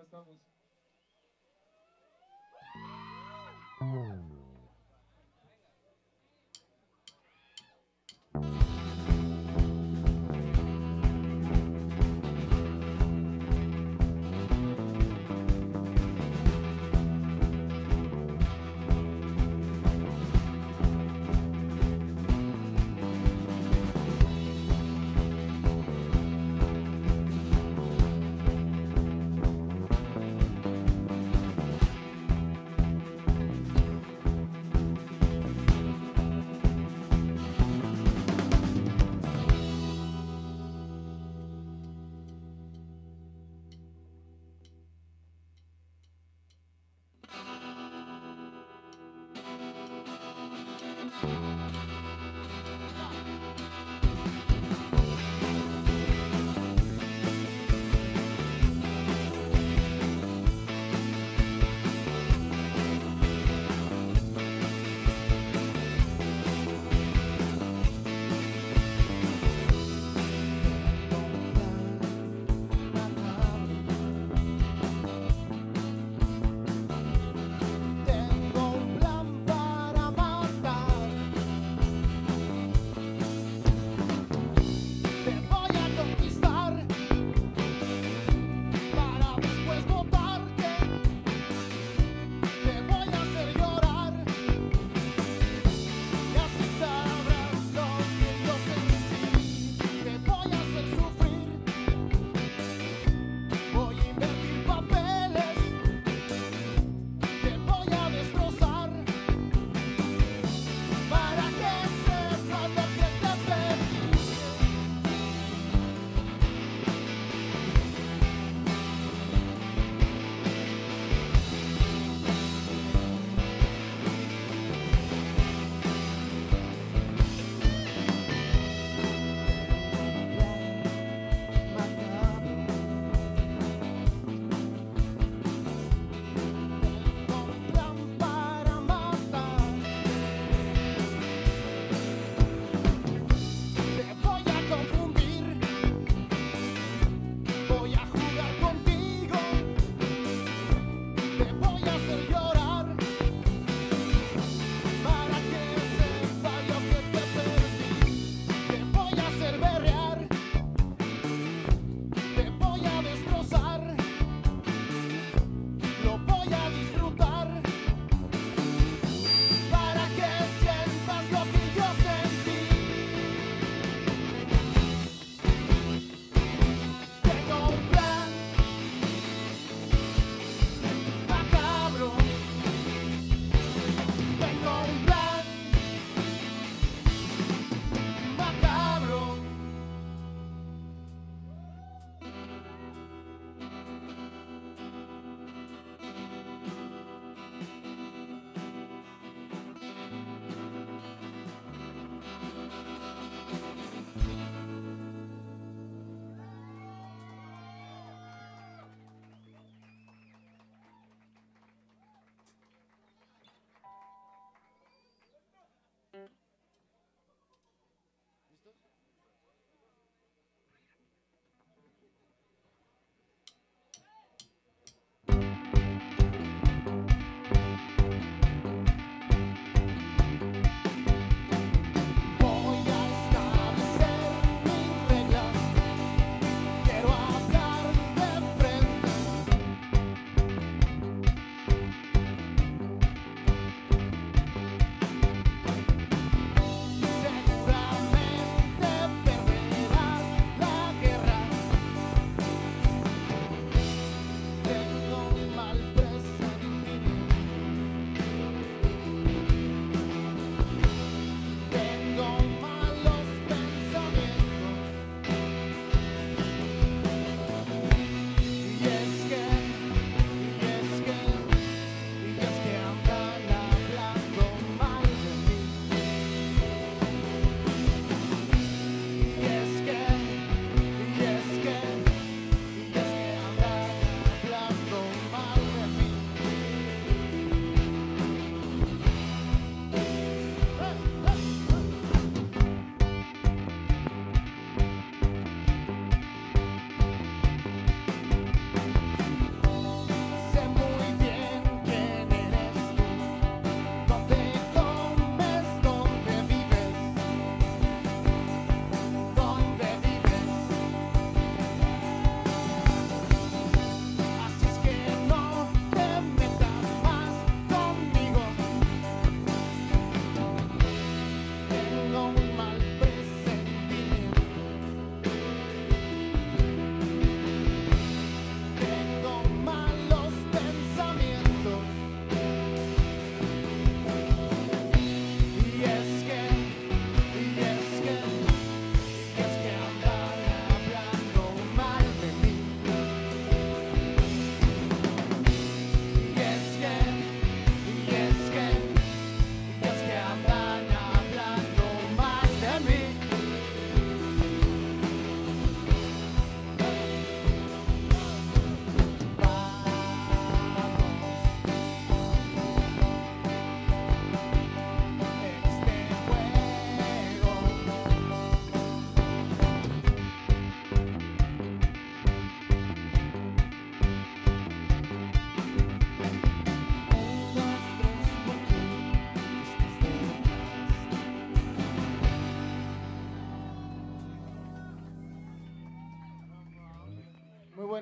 acá estamos.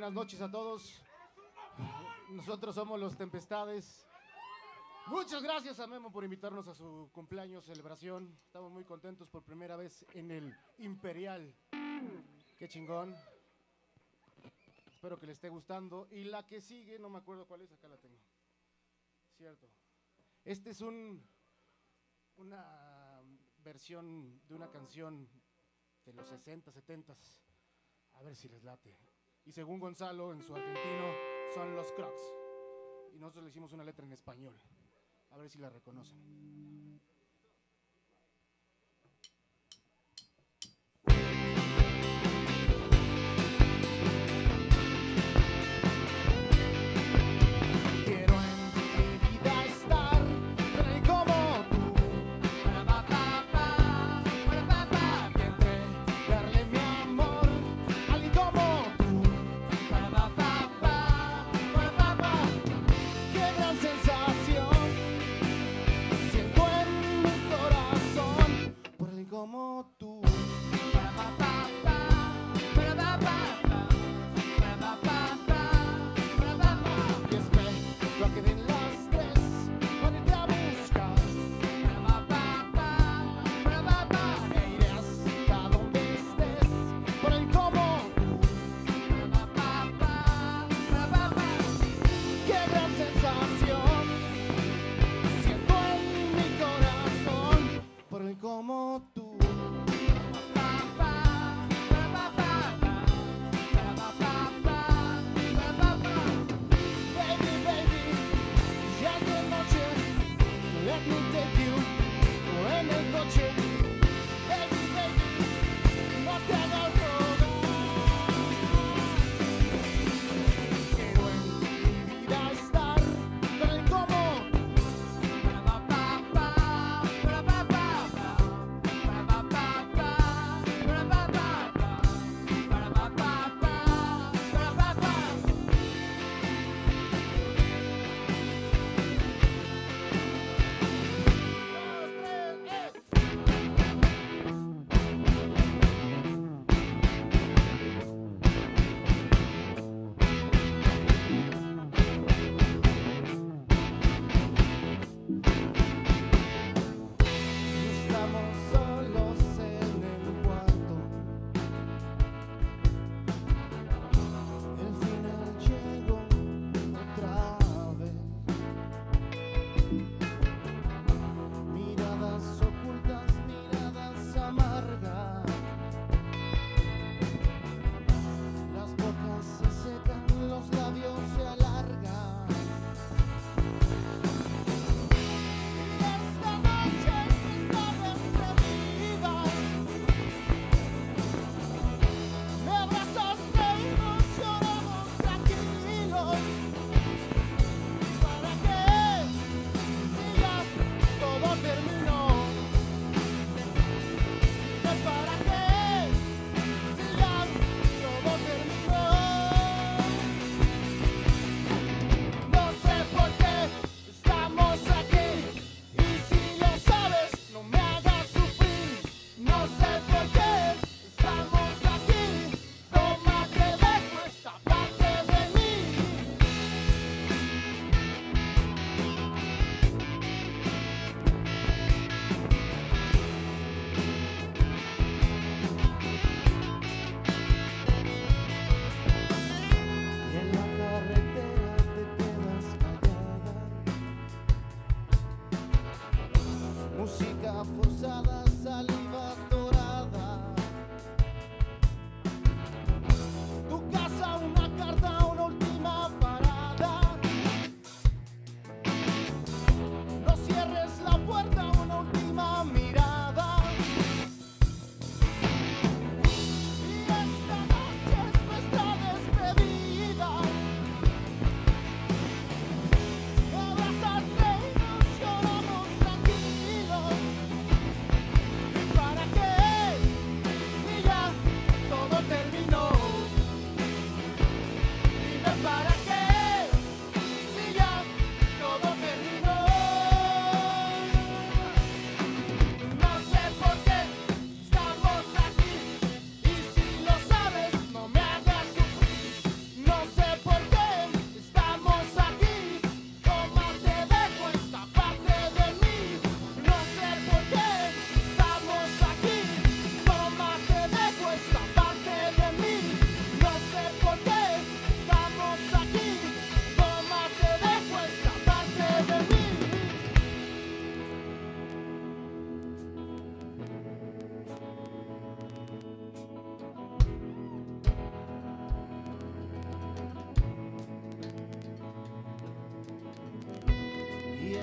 Buenas noches a todos. Nosotros somos los Tempestades. Muchas gracias a Memo por invitarnos a su cumpleaños, celebración. Estamos muy contentos por primera vez en el Imperial. Qué chingón. Espero que le esté gustando. Y la que sigue, no me acuerdo cuál es, acá la tengo. Cierto. Este es un una versión de una canción de los 60, 70. A ver si les late. Y según Gonzalo, en su argentino, son los Crocs. Y nosotros le hicimos una letra en español. A ver si la reconocen.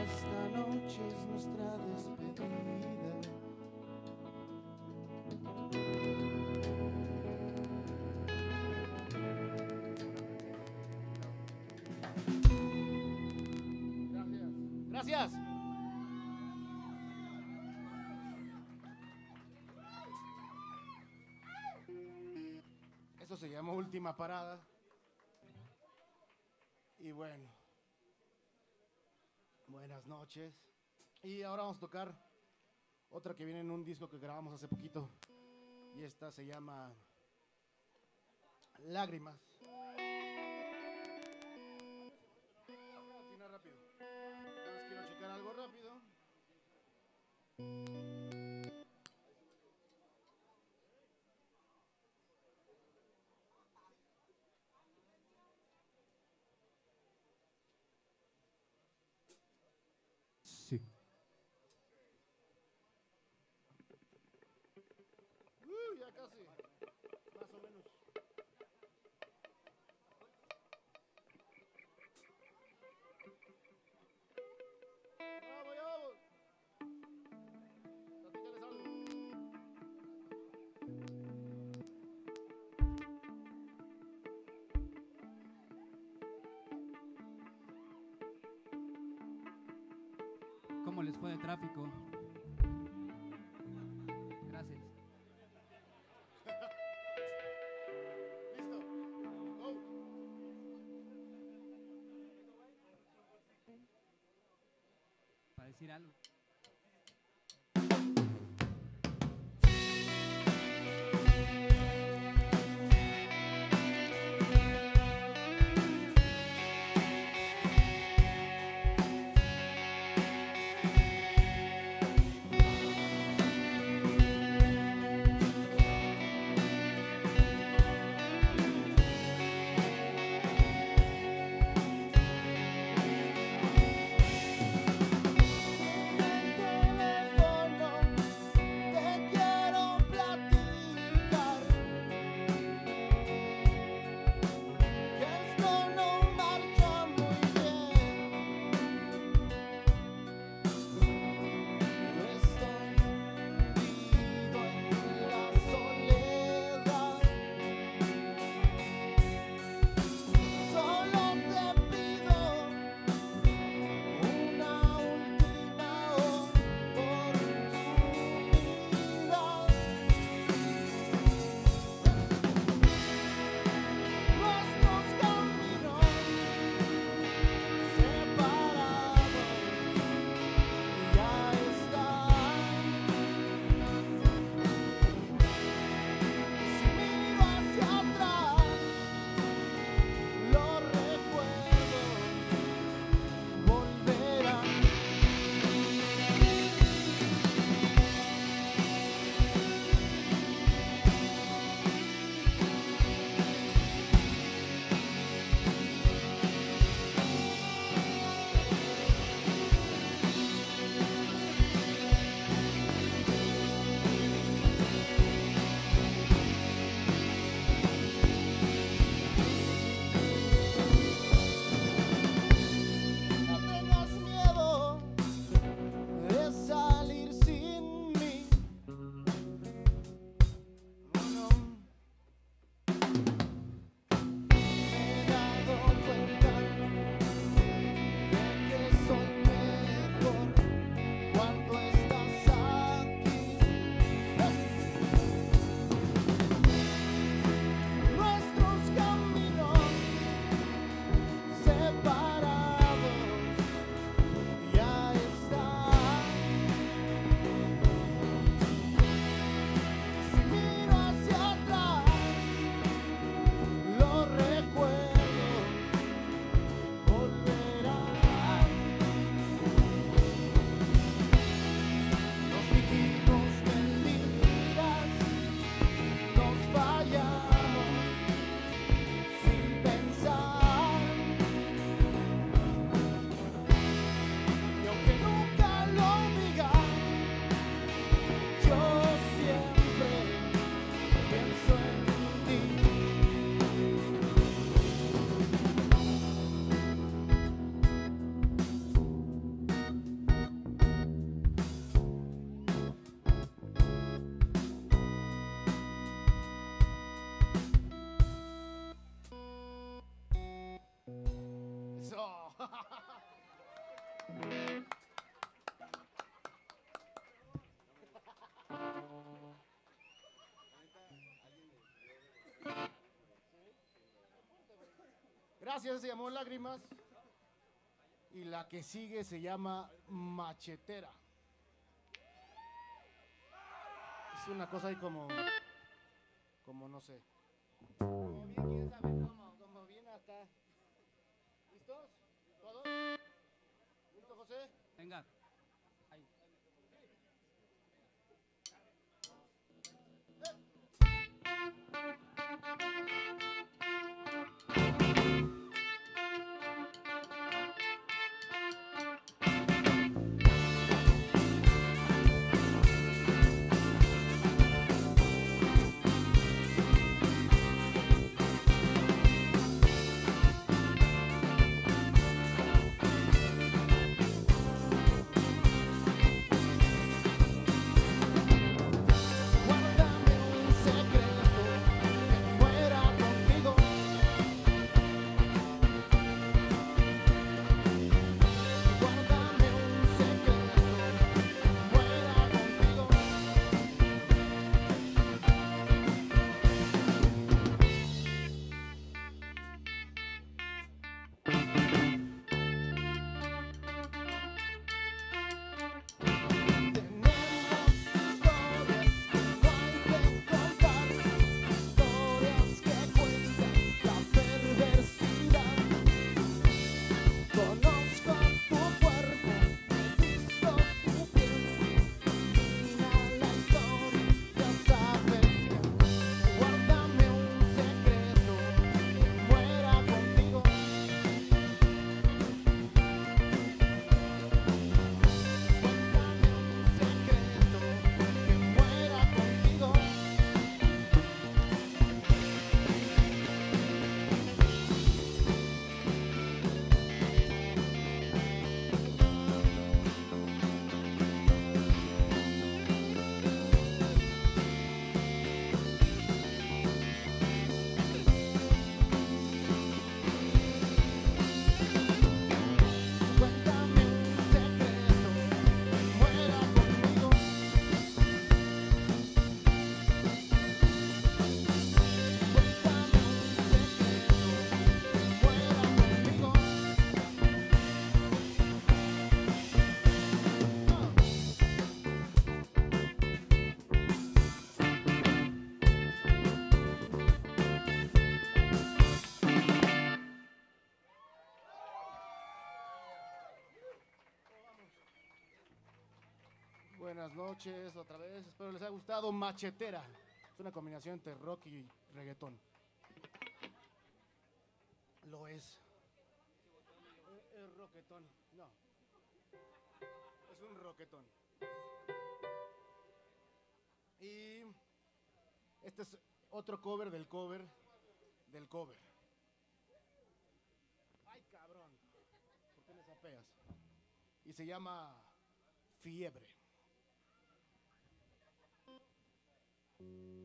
Esta noche es nuestra despedida. Gracias. Eso se llama última parada. Y bueno, noches. Y ahora vamos a tocar otra que viene en un disco que grabamos hace poquito. Y esta se llama Lágrimas. Rápido. Quiero checar algo rápido. dessus. Tráfico? Gracias. Listo. Go. Para decir algo. Gracias, se llamó Lágrimas. Y la que sigue se llama Machetera. Es una cosa ahí como. Como no sé. Como bien, quién sabe cómo. Como bien acá. ¿Listos? ¿Todos? ¿Listo, José? Venga. Ahí. Guárdame Buenas noches otra vez, espero les haya gustado Machetera. Es una combinación entre rock y reggaetón. Lo es. Es, es roquetón, no. Es un roquetón. Y este es otro cover del cover del cover. Ay, cabrón. ¿Por qué me sapeas? Y se llama Fiebre. Thank you.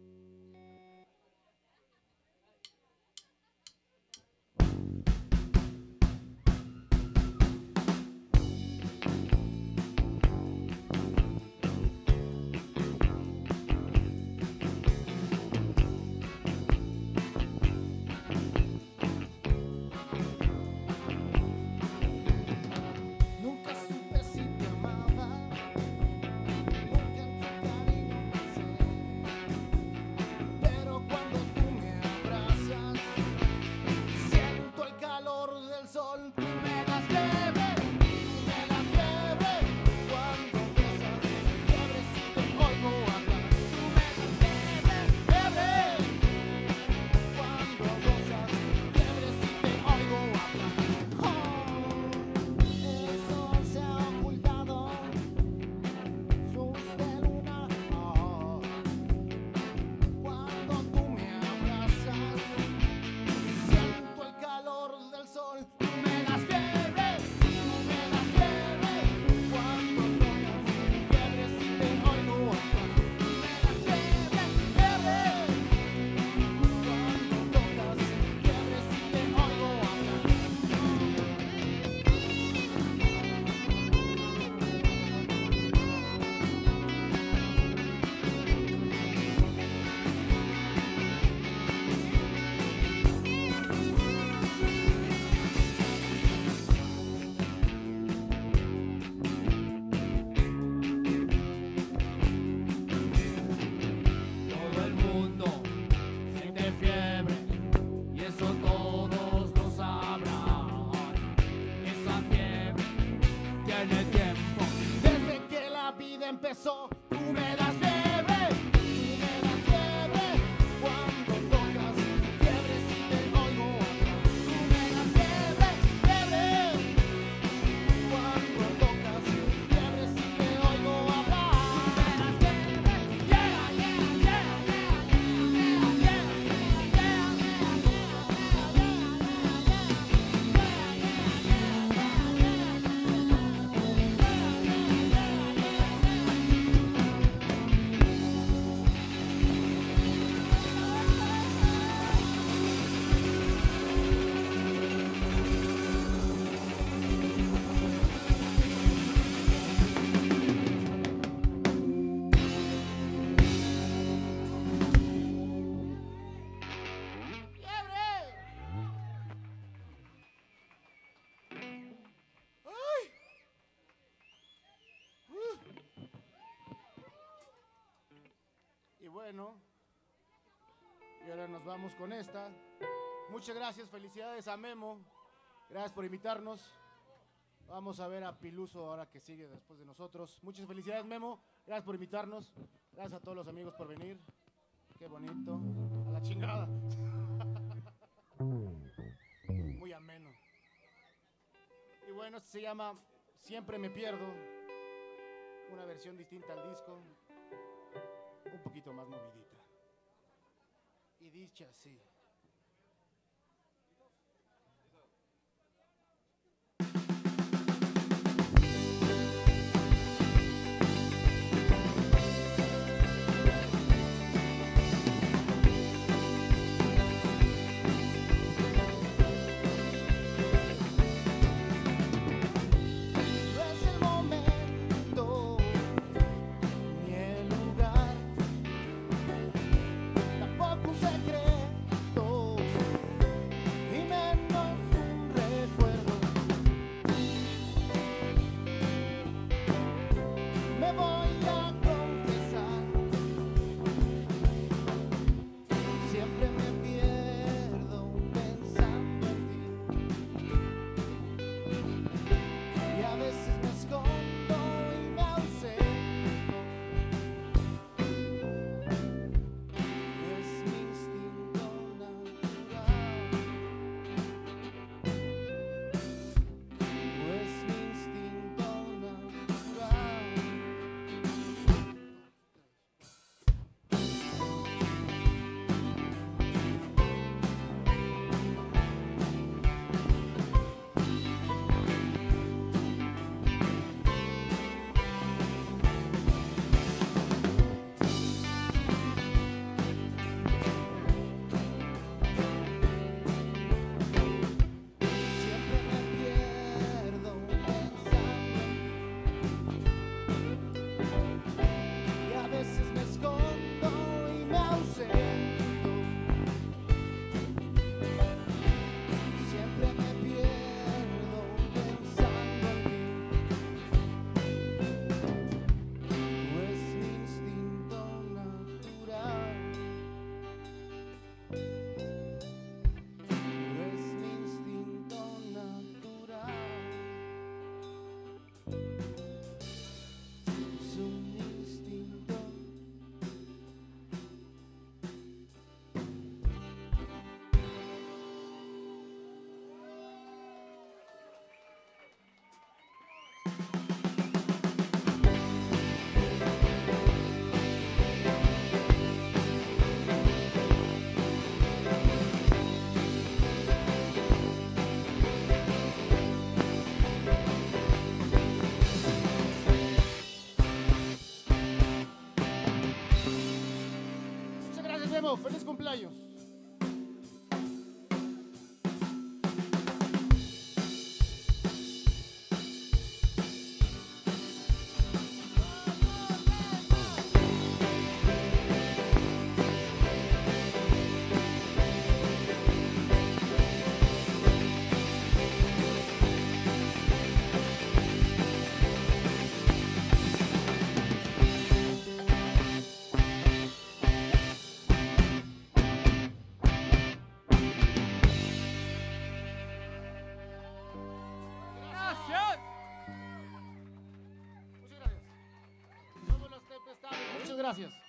me las piernas. Y ahora nos vamos con esta. Muchas gracias, felicidades a Memo. Gracias por invitarnos. Vamos a ver a Piluso ahora que sigue después de nosotros. Muchas felicidades, Memo. Gracias por invitarnos. Gracias a todos los amigos por venir. Qué bonito. A la chingada. Muy ameno. Y bueno, este se llama Siempre me pierdo. Una versión distinta al disco. Un poquito más movidita. Y dice así. Gracias.